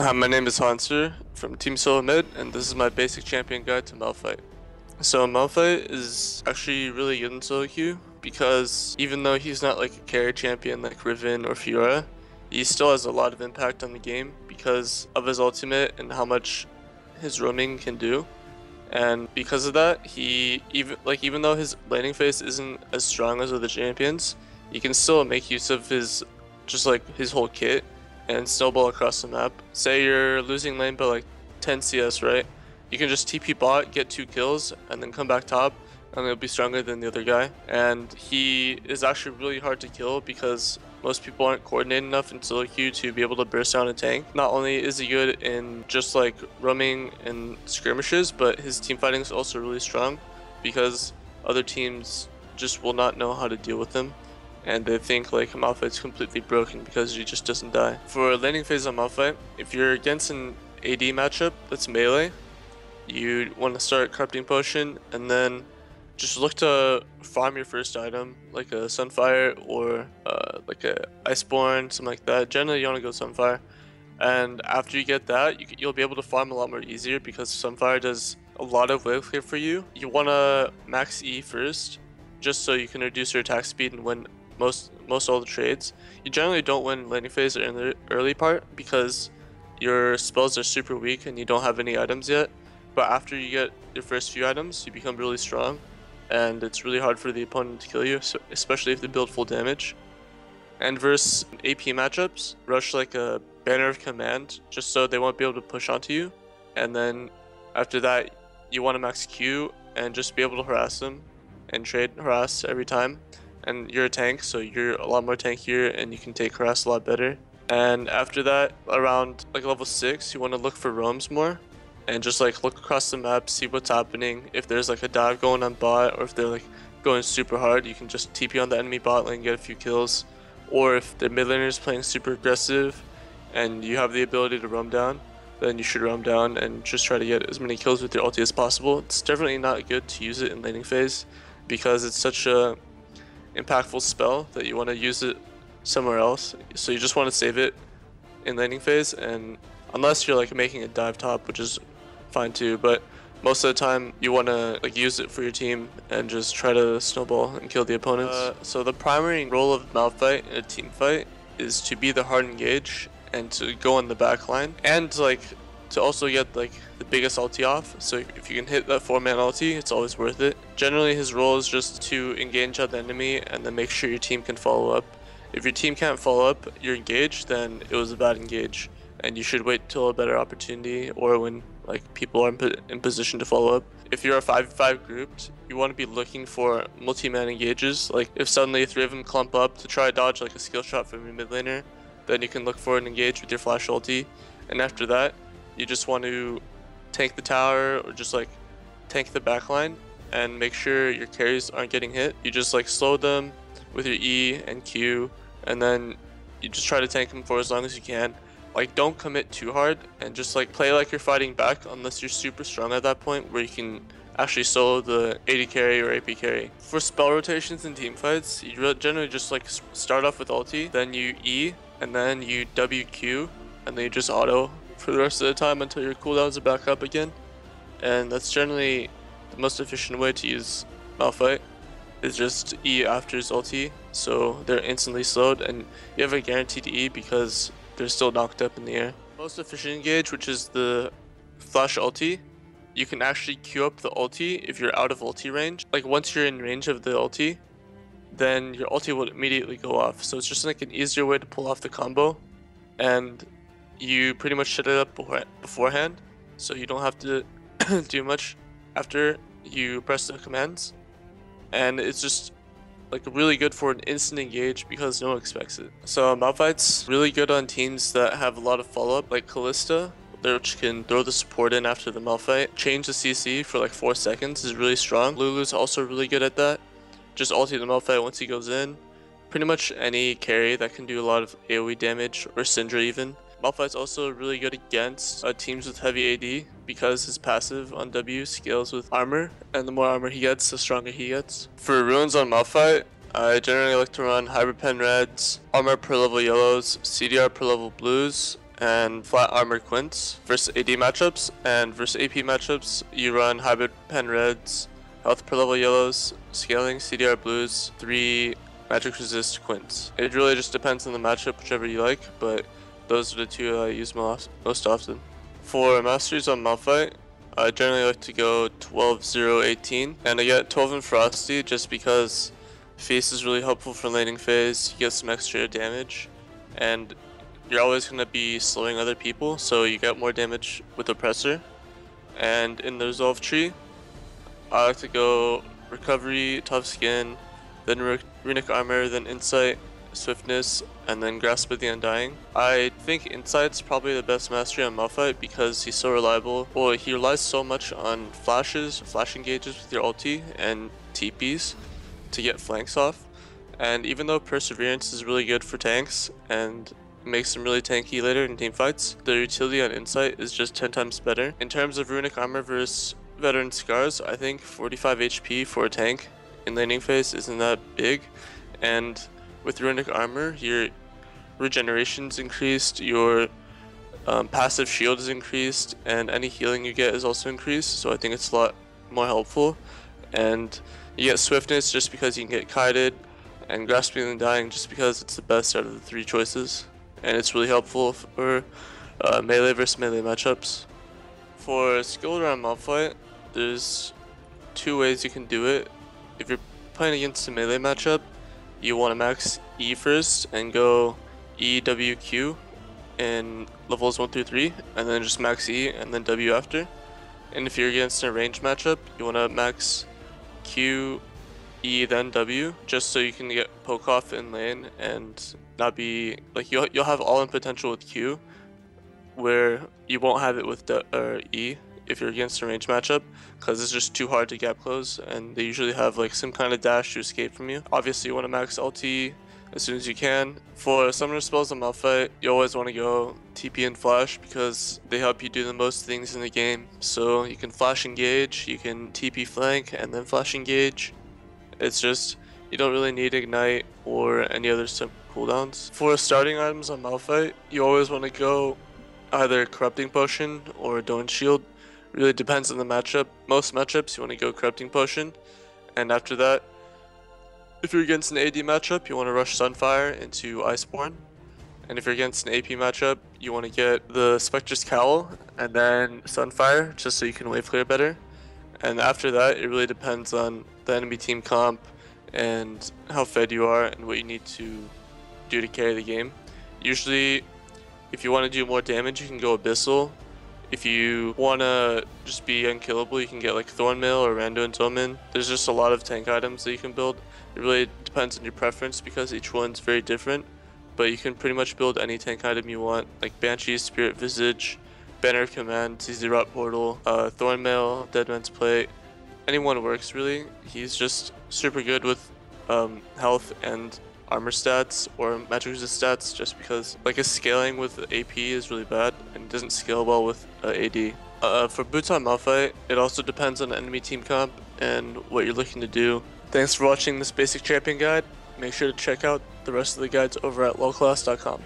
Hi, my name is Hauntzer from Team Solo Mid, and this is my basic champion guide to Malphite. So Malphite is actually really good in solo queue because even though he's not like a carry champion like Riven or Fiora, he still has a lot of impact on the game because of his ultimate and how much his roaming can do. And because of that, he even like even though his laning phase isn't as strong as other champions, he can still make use of his just like his whole kit and snowball across the map. Say you're losing lane by like 10 CS, right? You can just TP bot, get two kills, and then come back top, and it'll be stronger than the other guy. And he is actually really hard to kill because most people aren't coordinated enough in solo queue to be able to burst down a tank. Not only is he good in just like roaming and skirmishes, but his team fighting is also really strong because other teams just will not know how to deal with him and they think like Malphite's completely broken because he just doesn't die. For laning phase on Malphite, if you're against an AD matchup that's melee, you want to start Corrupting Potion and then just look to farm your first item, like a Sunfire or uh, like a Iceborn, something like that. Generally, you want to go Sunfire. And after you get that, you, you'll be able to farm a lot more easier because Sunfire does a lot of wave clear for you. You want to max E first, just so you can reduce your attack speed and win most most all the trades. You generally don't win laning phase in the early part because your spells are super weak and you don't have any items yet. But after you get your first few items, you become really strong, and it's really hard for the opponent to kill you, especially if they build full damage. And versus AP matchups, rush like a banner of command just so they won't be able to push onto you. And then after that, you want to max Q and just be able to harass them and trade harass every time and you're a tank, so you're a lot more tankier and you can take harass a lot better. And after that, around like level 6, you want to look for roams more and just like look across the map, see what's happening. If there's like a dive going on bot or if they're like going super hard, you can just TP on the enemy bot lane, get a few kills. Or if the mid laner is playing super aggressive and you have the ability to roam down, then you should roam down and just try to get as many kills with your ulti as possible. It's definitely not good to use it in laning phase because it's such a impactful spell that you want to use it somewhere else. So you just want to save it in laning phase, and unless you're like making a dive top, which is fine too, but most of the time you want to like use it for your team and just try to snowball and kill the opponents. Uh, so the primary role of Malphite in a team fight is to be the hard engage and to go on the back line and like to also get like the biggest ulti off. So if you can hit that 4-man ulti, it's always worth it. Generally his role is just to engage out the enemy and then make sure your team can follow up. If your team can't follow up your engage, then it was a bad engage. And you should wait till a better opportunity or when like people are in position to follow up. If you're a 5-5 grouped, you want to be looking for multi-man engages. Like if suddenly three of them clump up to try to dodge like a skill shot from your mid laner, then you can look for an engage with your flash ulti. And after that, you just want to tank the tower or just like tank the backline and make sure your carries aren't getting hit. You just like slow them with your E and Q and then you just try to tank them for as long as you can. Like don't commit too hard and just like play like you're fighting back unless you're super strong at that point where you can actually solo the AD carry or AP carry. For spell rotations in team fights, you generally just like start off with ulti, then you E, and then you WQ, and then you just auto for the rest of the time until your cooldowns are back up again. And that's generally the most efficient way to use Malphite is just E after his ulti, so they're instantly slowed and you have a guaranteed E because they're still knocked up in the air. Most efficient engage, which is the flash ulti, you can actually queue up the ulti if you're out of ulti range. Like once you're in range of the ulti, then your ulti will immediately go off. So it's just like an easier way to pull off the combo and you pretty much set it up beforehand, so you don't have to do much after you press the commands. And it's just like really good for an instant engage because no one expects it. So um, Malphite's really good on teams that have a lot of follow-up, like Kalista, which can throw the support in after the Malphite. Change the CC for like 4 seconds is really strong. Lulu's also really good at that. Just ulti the Malphite once he goes in. Pretty much any carry that can do a lot of AoE damage, or Syndra even. Malphite's also really good against uh, teams with heavy AD because his passive on W scales with armor, and the more armor he gets, the stronger he gets. For runes on Malphite, I generally like to run Hybrid Pen Reds, Armor per level yellows, CDR per level blues, and flat armor quints. Versus AD matchups and versus AP matchups, you run hybrid pen reds, health per level yellows, scaling CDR blues, three magic resist quints. It really just depends on the matchup, whichever you like, but those are the two I use most, most often. For masteries on Malphite, I generally like to go 12 0 18 and I get 12 and Frosty just because Feast is really helpful for laning phase, you get some extra damage and you're always going to be slowing other people so you get more damage with Oppressor. And in the resolve tree, I like to go Recovery, Tough Skin, then Runic Armor, then Insight, Swiftness, and then Grasp of the Undying. I think Insight's probably the best mastery on Malphite because he's so reliable. Well, he relies so much on flashes, flash engages with your ulti, and TPs to get flanks off. And even though Perseverance is really good for tanks and makes them really tanky later in team fights, the utility on Insight is just 10 times better. In terms of Runic Armor versus Veteran Scars, I think 45 HP for a tank in laning phase isn't that big. And with Runic Armor, your regeneration's increased, your um, passive shield is increased, and any healing you get is also increased, so I think it's a lot more helpful. And you get Swiftness just because you can get kited, and Grasping and Dying just because it's the best out of the three choices. And it's really helpful for uh, melee versus melee matchups. For skill around Malphite, there's two ways you can do it. If you're playing against a melee matchup, you want to max E first and go E, W, Q in levels 1 through 3, and then just max E and then W after. And if you're against a range matchup, you want to max Q, E, then W, just so you can get poke off in lane and not be like you'll you'll have all in potential with Q, where you won't have it with uh, E if you're against a range matchup because it's just too hard to gap close and they usually have like some kind of dash to escape from you. Obviously you want to max LT as soon as you can. For summoner spells on Malphite, you always want to go TP and flash because they help you do the most things in the game. So you can flash engage, you can TP flank and then flash engage. It's just, you don't really need ignite or any other cooldowns. For starting items on Malphite, you always want to go either corrupting potion or Doran's shield Really depends on the matchup. Most matchups you want to go Corrupting Potion, and after that, if you're against an AD matchup, you want to rush Sunfire into Iceborn. And if you're against an AP matchup, you want to get the Spectre's Cowl and then Sunfire, just so you can wave clear better. And after that, it really depends on the enemy team comp and how fed you are and what you need to do to carry the game. Usually, if you want to do more damage, you can go Abyssal if you want to just be unkillable, you can get like Thornmail or Rando Entillment. There's just a lot of tank items that you can build. It really depends on your preference because each one's very different. But you can pretty much build any tank item you want, like Banshee, Spirit Visage, Banner of Command, Zz'Rot Portal, uh, Thornmail, Deadman's Plate. Anyone works really. He's just super good with um, health and armor stats or magic resist stats just because like his scaling with AP is really bad and doesn't scale well with uh, AD. Uh, for boots on Malphite, it also depends on the enemy team comp and what you're looking to do. Thanks for watching this basic champion guide. Make sure to check out the rest of the guides over at lolclass.com.